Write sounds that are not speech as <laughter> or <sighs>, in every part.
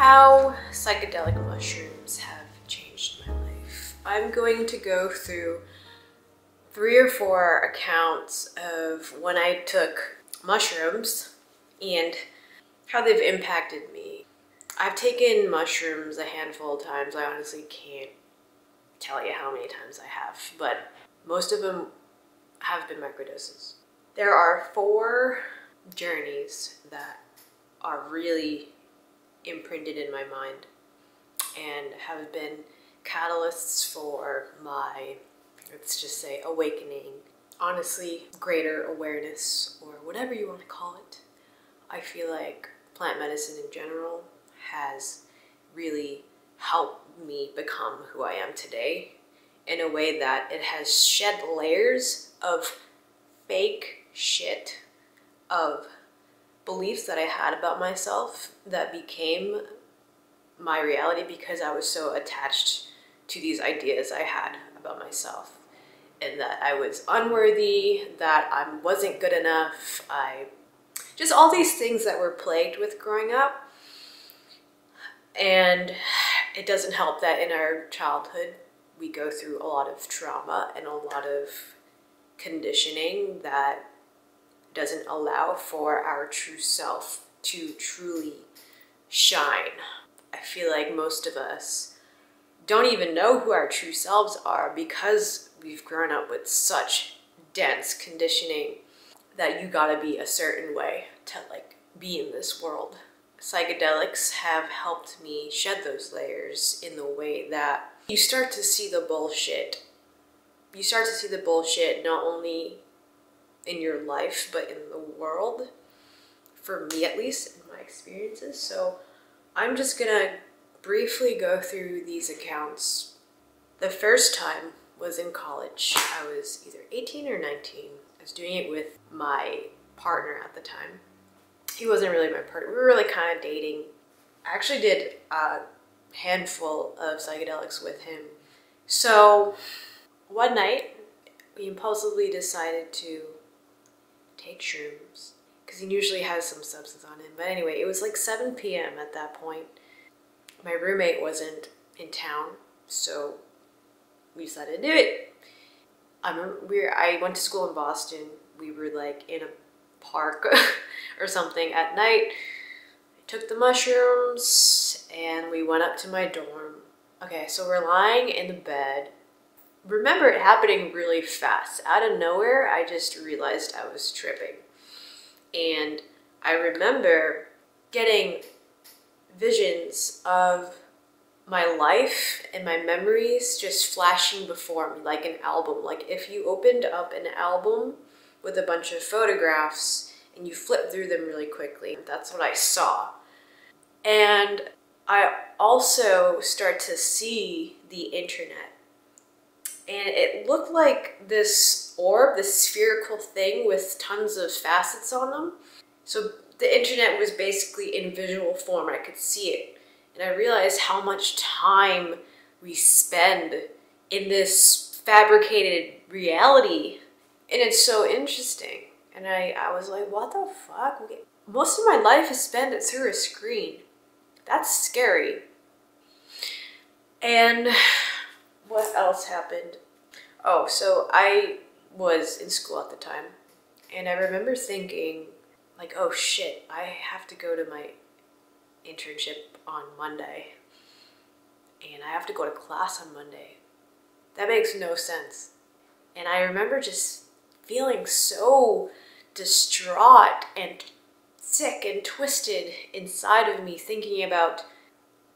how psychedelic mushrooms have changed my life. I'm going to go through three or four accounts of when I took mushrooms and how they've impacted me. I've taken mushrooms a handful of times. I honestly can't tell you how many times I have, but most of them have been microdoses. There are four journeys that are really imprinted in my mind and have been catalysts for my, let's just say, awakening. Honestly, greater awareness, or whatever you want to call it. I feel like plant medicine in general has really helped me become who I am today in a way that it has shed layers of fake shit, of beliefs that I had about myself that became my reality because I was so attached to these ideas I had about myself and that I was unworthy, that I wasn't good enough, I just all these things that were plagued with growing up. And it doesn't help that in our childhood we go through a lot of trauma and a lot of conditioning that doesn't allow for our true self to truly shine. I feel like most of us don't even know who our true selves are because we've grown up with such dense conditioning that you gotta be a certain way to like be in this world. Psychedelics have helped me shed those layers in the way that you start to see the bullshit. You start to see the bullshit not only in your life, but in the world. For me, at least, in my experiences. So I'm just gonna briefly go through these accounts. The first time was in college. I was either 18 or 19. I was doing it with my partner at the time. He wasn't really my partner. We were really kind of dating. I actually did a handful of psychedelics with him. So one night, we impulsively decided to take shrooms because he usually has some substance on him. But anyway, it was like 7 p.m. at that point. My roommate wasn't in town, so we decided to do it. I remember we were, I went to school in Boston. We were like in a park <laughs> or something at night. I took the mushrooms and we went up to my dorm. Okay, so we're lying in the bed remember it happening really fast. Out of nowhere, I just realized I was tripping. And I remember getting visions of my life and my memories just flashing before me like an album. Like if you opened up an album with a bunch of photographs and you flip through them really quickly, that's what I saw. And I also start to see the internet and it looked like this orb, this spherical thing with tons of facets on them. So the internet was basically in visual form. I could see it. And I realized how much time we spend in this fabricated reality. And it's so interesting. And I, I was like, what the fuck? Most of my life is spent through a screen. That's scary. And what else happened? Oh, so I was in school at the time, and I remember thinking, like, oh shit, I have to go to my internship on Monday, and I have to go to class on Monday. That makes no sense. And I remember just feeling so distraught and sick and twisted inside of me, thinking about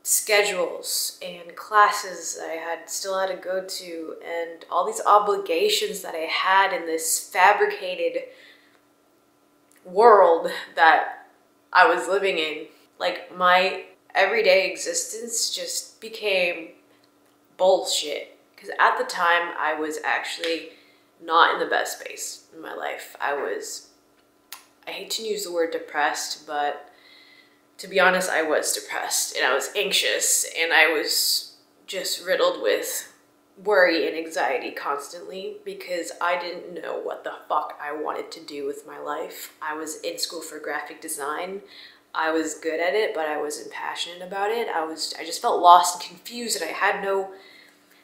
schedules and classes I had still had to go to and all these obligations that I had in this fabricated world that I was living in. Like my everyday existence just became bullshit. Because at the time I was actually not in the best space in my life. I was, I hate to use the word depressed, but to be honest, I was depressed and I was anxious and I was just riddled with worry and anxiety constantly because I didn't know what the fuck I wanted to do with my life. I was in school for graphic design. I was good at it, but I wasn't passionate about it. I was I just felt lost and confused and I had no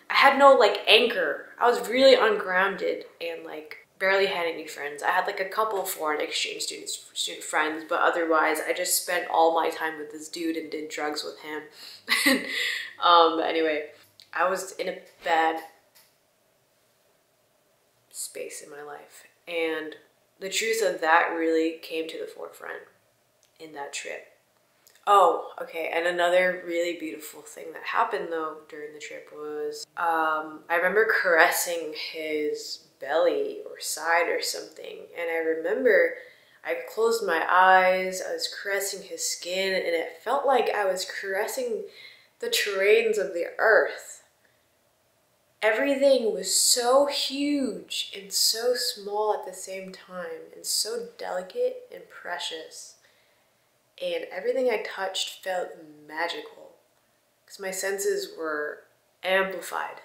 I had no like anchor. I was really ungrounded and like barely had any friends. I had like a couple foreign exchange students, student friends, but otherwise I just spent all my time with this dude and did drugs with him. <laughs> um, anyway, I was in a bad space in my life. And the truth of that really came to the forefront in that trip. Oh, okay. And another really beautiful thing that happened though during the trip was um, I remember caressing his belly or side or something. And I remember I closed my eyes, I was caressing his skin, and it felt like I was caressing the terrains of the earth. Everything was so huge and so small at the same time, and so delicate and precious. And everything I touched felt magical because my senses were amplified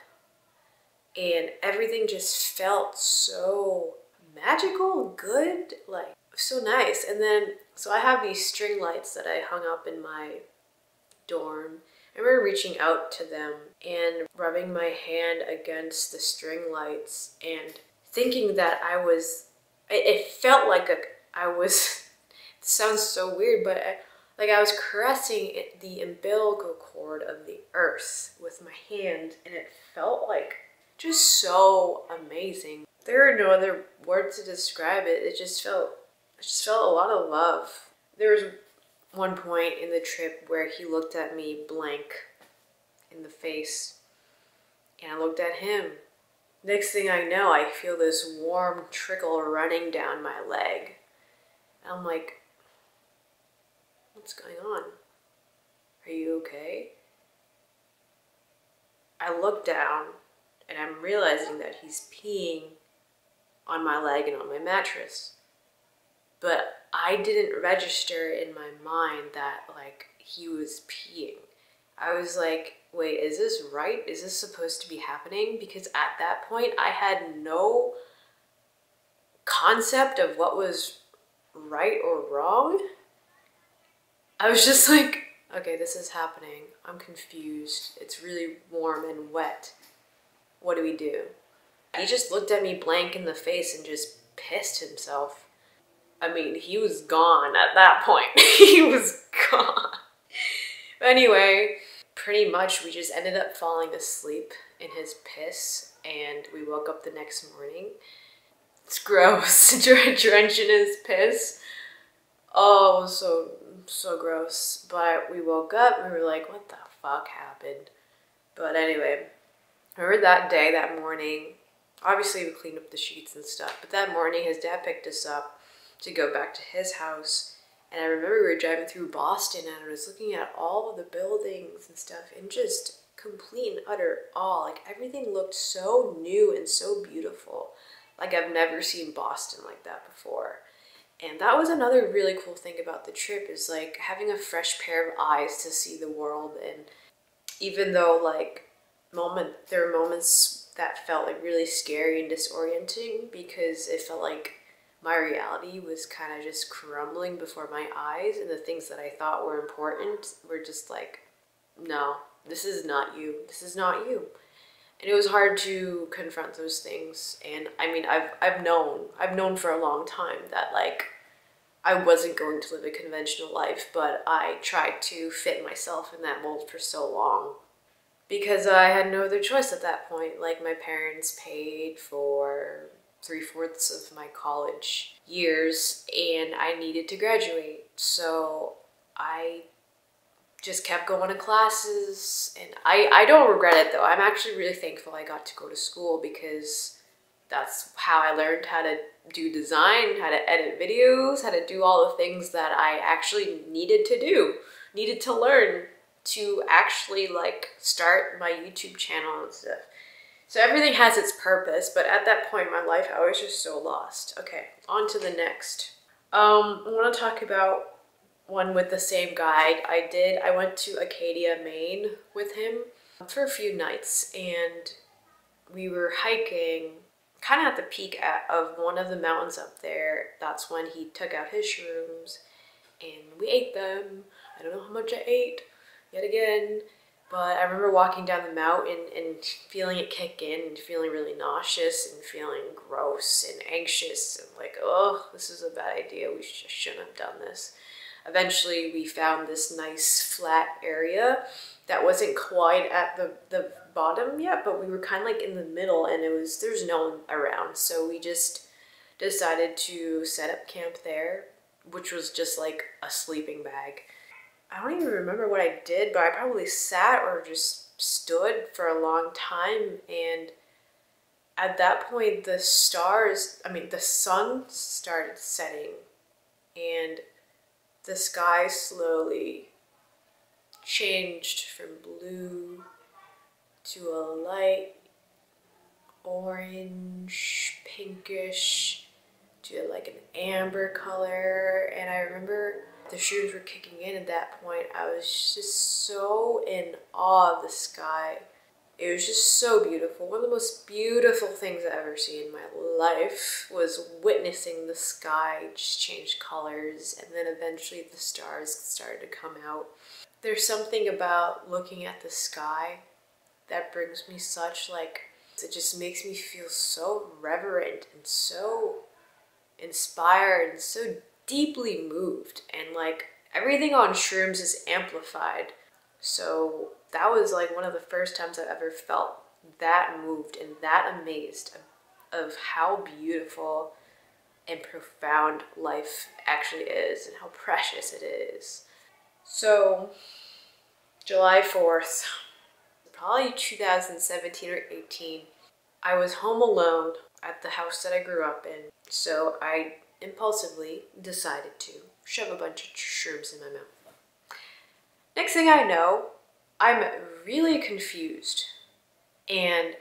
and everything just felt so magical, good, like so nice. And then, so I have these string lights that I hung up in my dorm. I remember reaching out to them and rubbing my hand against the string lights and thinking that I was, it, felt like a, I was, <laughs> it sounds so weird, but I, like I was caressing the umbilical cord of the earth with my hand and it felt like just so amazing. There are no other words to describe it. It just felt, it just felt a lot of love. There was one point in the trip where he looked at me blank in the face, and I looked at him. Next thing I know, I feel this warm trickle running down my leg. I'm like, what's going on? Are you okay? I look down and I'm realizing that he's peeing on my leg and on my mattress. But I didn't register in my mind that like he was peeing. I was like, wait, is this right? Is this supposed to be happening? Because at that point, I had no concept of what was right or wrong. I was just like, okay, this is happening. I'm confused. It's really warm and wet what do we do? He just looked at me blank in the face and just pissed himself. I mean, he was gone at that point. <laughs> he was gone. anyway, pretty much we just ended up falling asleep in his piss and we woke up the next morning. It's gross, <laughs> drenched in his piss. Oh, so, so gross. But we woke up and we were like, what the fuck happened? But anyway, remember that day, that morning, obviously we cleaned up the sheets and stuff, but that morning his dad picked us up to go back to his house. And I remember we were driving through Boston and I was looking at all of the buildings and stuff and just complete and utter awe. Like everything looked so new and so beautiful. Like I've never seen Boston like that before. And that was another really cool thing about the trip is like having a fresh pair of eyes to see the world and even though like moment there were moments that felt like really scary and disorienting because it felt like my reality was kind of just crumbling before my eyes and the things that I thought were important were just like no this is not you. This is not you. And it was hard to confront those things. And I mean I've I've known I've known for a long time that like I wasn't going to live a conventional life but I tried to fit myself in that mold for so long because I had no other choice at that point. Like my parents paid for three fourths of my college years and I needed to graduate. So I just kept going to classes and I, I don't regret it though. I'm actually really thankful I got to go to school because that's how I learned how to do design, how to edit videos, how to do all the things that I actually needed to do, needed to learn to actually like start my YouTube channel and stuff. So everything has its purpose, but at that point in my life, I was just so lost. Okay, on to the next. Um, I want to talk about one with the same guide. I did, I went to Acadia, Maine with him for a few nights and we were hiking kind of at the peak of one of the mountains up there. That's when he took out his shrooms and we ate them. I don't know how much I ate, yet again. But I remember walking down the mountain and feeling it kick in and feeling really nauseous and feeling gross and anxious and like, oh, this is a bad idea. We sh- shouldn't have done this. Eventually, we found this nice flat area that wasn't quite at the, the bottom yet, but we were kind of like in the middle and it was, there's no one around. So we just decided to set up camp there, which was just like a sleeping bag. I don't even remember what I did, but I probably sat or just stood for a long time. And at that point, the stars, I mean, the sun started setting, and the sky slowly changed from blue to a light orange, pinkish, to like an amber color. And I remember the shrooms were kicking in at that point. I was just so in awe of the sky. It was just so beautiful. One of the most beautiful things I've ever seen in my life was witnessing the sky just change colors and then eventually the stars started to come out. There's something about looking at the sky that brings me such like it just makes me feel so reverent and so inspired and so deeply moved and like everything on shrooms is amplified. So that was like one of the first times i've ever felt that moved and that amazed of, of how beautiful and profound life actually is and how precious it is. So july 4th probably 2017 or 18 i was home alone at the house that i grew up in so i impulsively decided to shove a bunch of shrooms in my mouth. Next thing I know, I'm really confused. And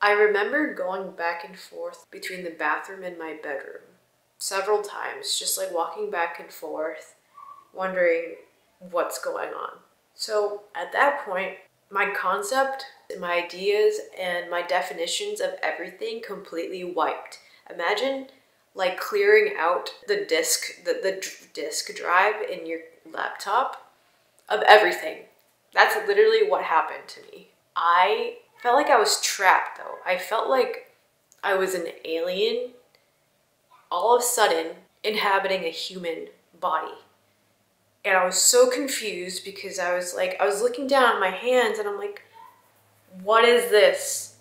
I remember going back and forth between the bathroom and my bedroom several times, just like walking back and forth, wondering what's going on. So at that point, my concept, my ideas, and my definitions of everything completely wiped. Imagine like clearing out the disk, the, the disk drive in your laptop of everything. That's literally what happened to me. I felt like I was trapped though. I felt like I was an alien all of a sudden inhabiting a human body. And I was so confused because I was like, I was looking down at my hands and I'm like, what is this?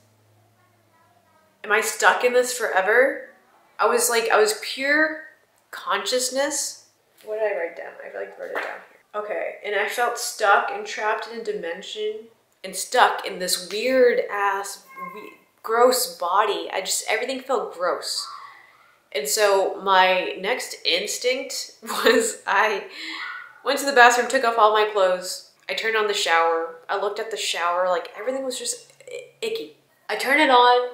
Am I stuck in this forever? I was like, I was pure consciousness. What did I write down? I like wrote it down here. Okay, and I felt stuck and trapped in a dimension and stuck in this weird ass, gross body. I just, everything felt gross. And so my next instinct <laughs> was I went to the bathroom, took off all my clothes. I turned on the shower. I looked at the shower, like everything was just icky. I turned it on.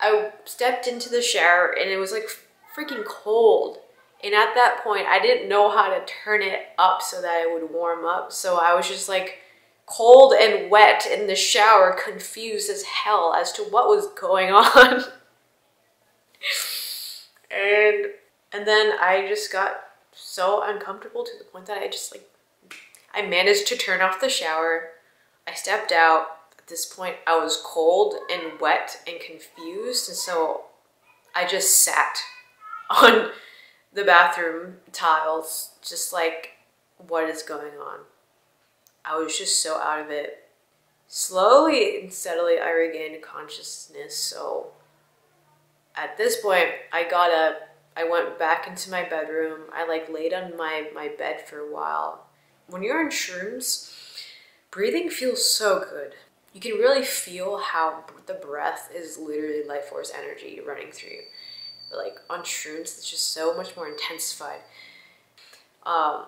I stepped into the shower and it was like freaking cold. And at that point, I didn't know how to turn it up so that it would warm up. So I was just like cold and wet in the shower, confused as hell as to what was going <laughs> on. and and then I just got so uncomfortable to the point that I just like I managed to turn off the shower. I stepped out at this point, I was cold and wet and confused, and so I just sat <laughs> on the bathroom tiles, just like, what is going on? I was just so out of it. Slowly and steadily, I regained consciousness. So at this point, I got up. I went back into my bedroom. I like laid on my, my bed for a while. When you're on shrooms, breathing feels so good you can really feel how the breath is literally life force energy running through you. Like on shrooms, it's just so much more intensified. Um,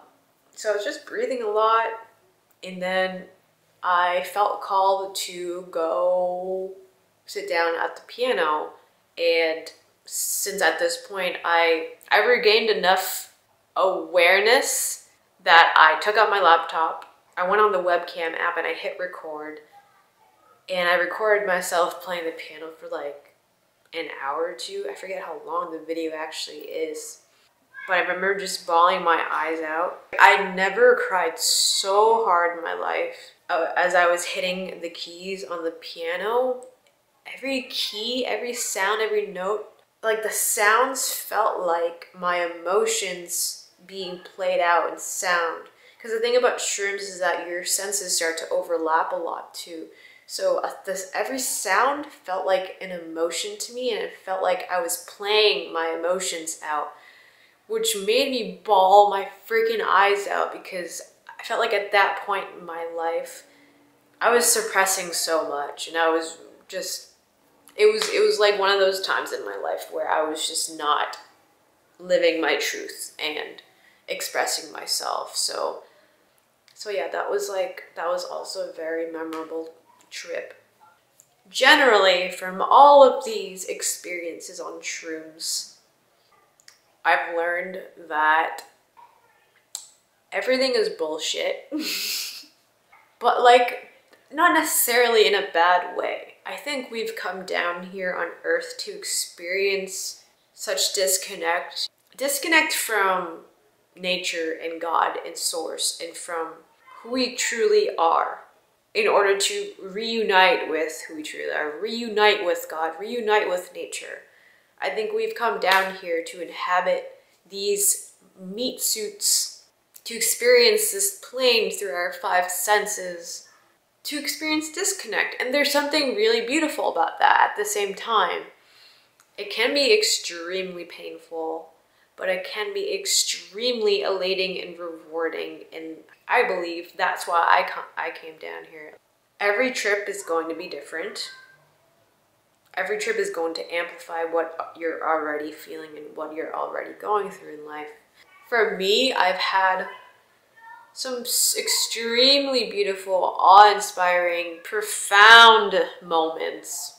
so I was just breathing a lot, and then I felt called to go sit down at the piano. And since at this point I I regained enough awareness that I took out my laptop, I went on the webcam app and I hit record and I recorded myself playing the piano for like an hour or two. I forget how long the video actually is. but I remember just bawling my eyes out. I never cried so hard in my life uh, as I was hitting the keys on the piano. Every key, every sound, every note, like the sounds felt like my emotions being played out in sound. Because the thing about shrooms is that your senses start to overlap a lot too. So uh, this every sound felt like an emotion to me, and it felt like I was playing my emotions out which made me bawl my freaking eyes out because I felt like at that point in my life, I was suppressing so much and I was just, it was, it was like one of those times in my life where I was just not living my truth and expressing myself. So, so yeah, that was like, that was also a very memorable trip. Generally, from all of these experiences on shrooms, I've learned that everything is bullshit. <laughs> but like, not necessarily in a bad way. I think we've come down here on earth to experience such disconnect. Disconnect from nature and God and source and from who we truly are in order to reunite with who we truly are, reunite with God, reunite with nature. I think we've come down here to inhabit these meat suits, to experience this plane through our five senses, to experience disconnect. And there's something really beautiful about that at the same time. It can be extremely painful, but it can be extremely elating and rewarding. And I believe that's why I, I came down here. Every trip is going to be different every trip is going to amplify what you're already feeling and what you're already going through in life. For me, I've had some extremely beautiful, awe-inspiring, profound moments.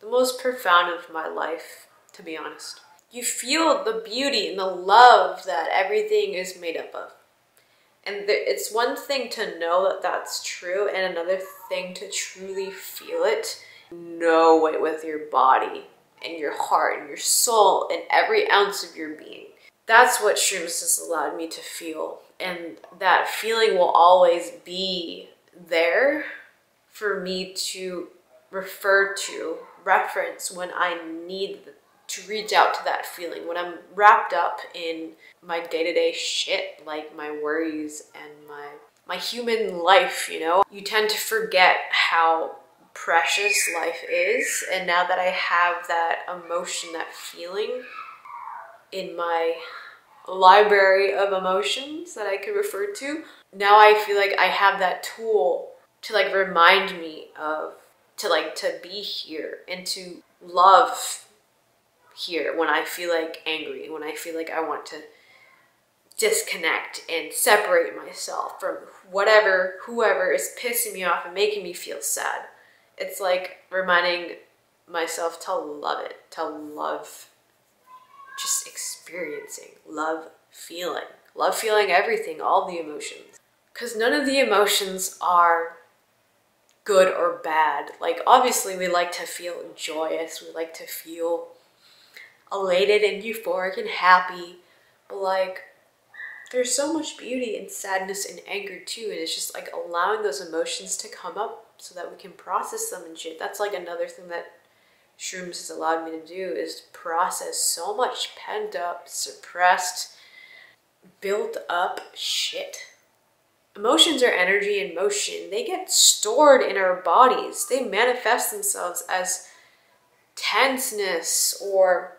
The most profound of my life, to be honest. You feel the beauty and the love that everything is made up of. And it's one thing to know that that's true and another thing to truly feel it know it with your body and your heart and your soul and every ounce of your being. That's what shrooms has allowed me to feel. And that feeling will always be there for me to refer to, reference when I need to reach out to that feeling. When I'm wrapped up in my day-to-day -day shit, like my worries and my my human life, you know, you tend to forget how precious life is. And now that I have that emotion, that feeling in my library of emotions that I could refer to, now I feel like I have that tool to like remind me of, to like, to be here and to love here when I feel like angry, when I feel like I want to disconnect and separate myself from whatever, whoever is pissing me off and making me feel sad. It's like reminding myself to love it, to love just experiencing, love feeling, love feeling everything, all the emotions. Because none of the emotions are good or bad. Like, obviously, we like to feel joyous, we like to feel elated and euphoric and happy, but like, there's so much beauty in sadness and anger too, and it's just like allowing those emotions to come up so that we can process them and shit. That's like another thing that shrooms has allowed me to do is process so much pent up, suppressed, built up shit. Emotions are energy in motion. They get stored in our bodies. They manifest themselves as tenseness or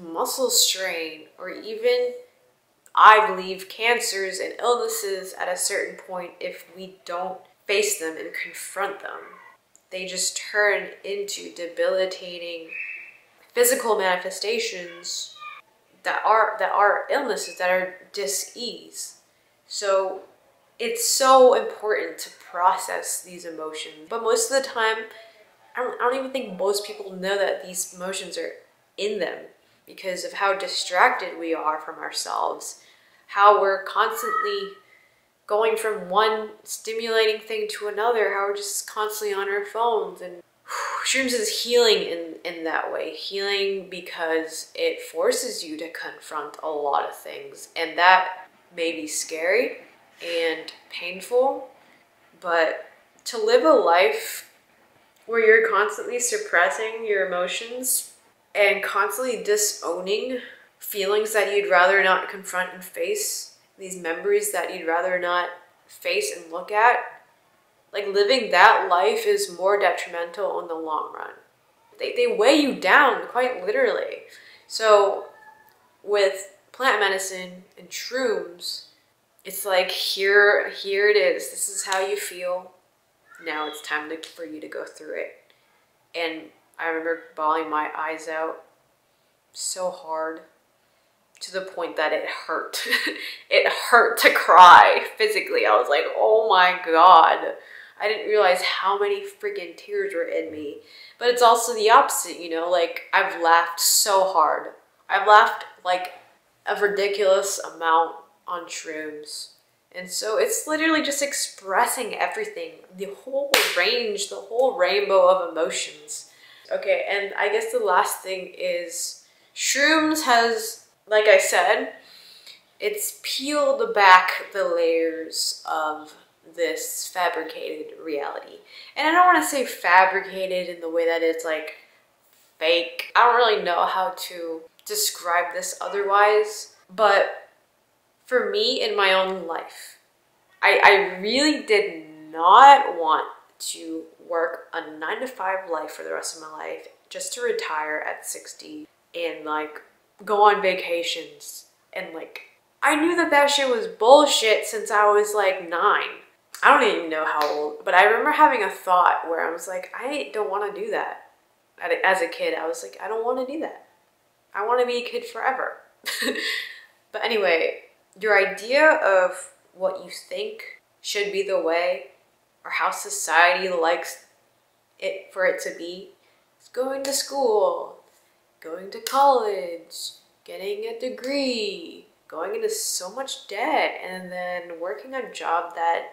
muscle strain or even I believe cancers and illnesses at a certain point if we don't face them and confront them. They just turn into debilitating physical manifestations that are that are illnesses that are dis-ease. So it's so important to process these emotions. But most of the time, I don't, I don't even think most people know that these emotions are in them because of how distracted we are from ourselves, how we're constantly going from one stimulating thing to another, how we're just constantly on our phones and <sighs> shrooms is healing in, in that way. Healing because it forces you to confront a lot of things. And that may be scary and painful, but to live a life where you're constantly suppressing your emotions and constantly disowning feelings that you'd rather not confront and face, these memories that you'd rather not face and look at, like living that life is more detrimental in the long run. They, they weigh you down quite literally. So with plant medicine and shrooms, it's like here here it is. This is how you feel. Now it's time to, for you to go through it. And I remember bawling my eyes out so hard to the point that it hurt. <laughs> it hurt to cry physically. I was like, oh my God. I didn't realize how many freaking tears were in me. But it's also the opposite, you know, like I've laughed so hard. I've laughed like a ridiculous amount on shrooms. And so it's literally just expressing everything, the whole range, the whole rainbow of emotions. Okay, and I guess the last thing is shrooms has, like I said, it's peeled back the layers of this fabricated reality. And I don't want to say fabricated in the way that it's like fake. I don't really know how to describe this otherwise, but for me in my own life, I, I really did not want to work a nine to five life for the rest of my life just to retire at 60 and like go on vacations and like I knew that that shit was bullshit since I was like nine. I don't even know how old, but I remember having a thought where I was like, I don't want to do that. As a kid, I was like, I don't want to do that. I want to be a kid forever. <laughs> but anyway, your idea of what you think should be the way or how society likes it for it to be is going to school, going to college, getting a degree, going into so much debt, and then working a job that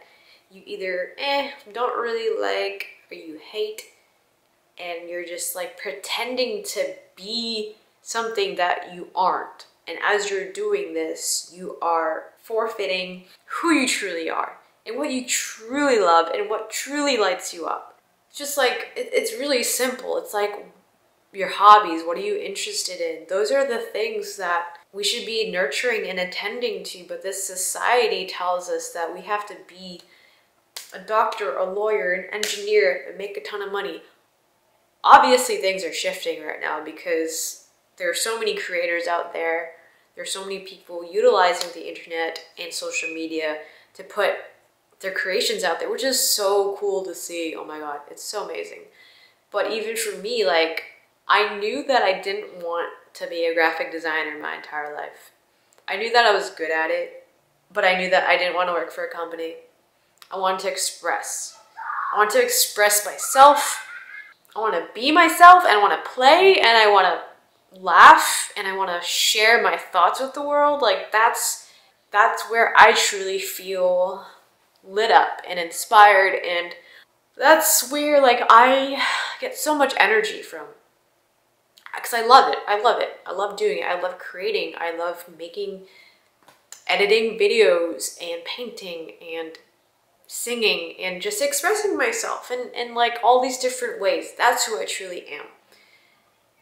you either eh don't really like or you hate and you're just like pretending to be something that you aren't. And as you're doing this you are forfeiting who you truly are and what you truly love and what truly lights you up. It's just like it's really simple. It's like your hobbies what are you interested in those are the things that we should be nurturing and attending to but this society tells us that we have to be a doctor, a lawyer, an engineer, and make a ton of money. Obviously, things are shifting right now because there are so many creators out there. There are so many people utilizing the internet and social media to put their creations out there, which is so cool to see. Oh my god, it's so amazing. But even for me, like, I knew that I didn't want to be a graphic designer my entire life. I knew that I was good at it, but I knew that I didn't want to work for a company. I wanted to express. I want to express myself. I want to be myself and I want to play and I want to laugh and I want to share my thoughts with the world. Like that's that's where I truly feel lit up and inspired and that's where like I get so much energy from because I love it. I love it. I love doing it. I love creating. I love making editing videos and painting and singing and just expressing myself in, in like all these different ways. That's who I truly am.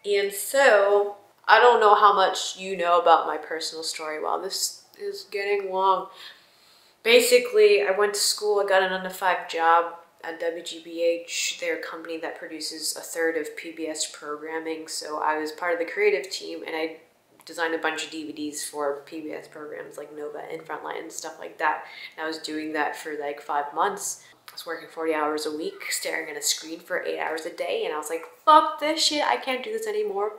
And so I don't know how much you know about my personal story. Wow, this is getting long. Basically, I went to school, I got an under five job at WGBH. They're a company that produces a third of PBS programming. So I was part of the creative team and I designed a bunch of DVDs for PBS programs like Nova and Frontline and stuff like that. And I was doing that for like five months. I was working 40 hours a week, staring at a screen for eight hours a day, and I was like, fuck this shit, I can't do this anymore.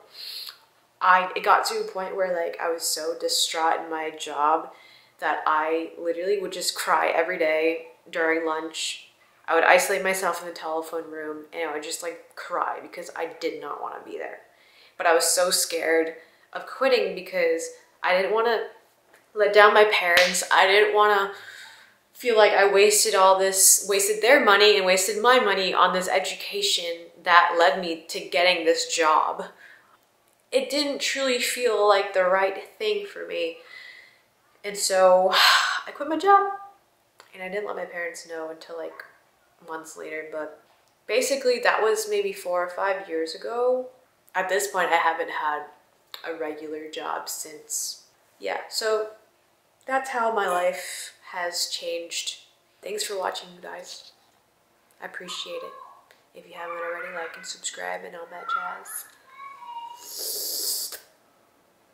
I it got to a point where like I was so distraught in my job that I literally would just cry every day during lunch. I would isolate myself in the telephone room and I would just like cry because I did not want to be there. But I was so scared of quitting because I didn't want to let down my parents. I didn't want to feel like I wasted all this, wasted their money and wasted my money on this education that led me to getting this job. It didn't truly feel like the right thing for me. And so <sighs> I quit my job and I didn't let my parents know until like months later. But basically, that was maybe four or five years ago. At this point, I haven't had a regular job since. Yeah, so that's how my life has changed. Thanks for watching, guys. I appreciate it. If you haven't already, like and subscribe and all that jazz.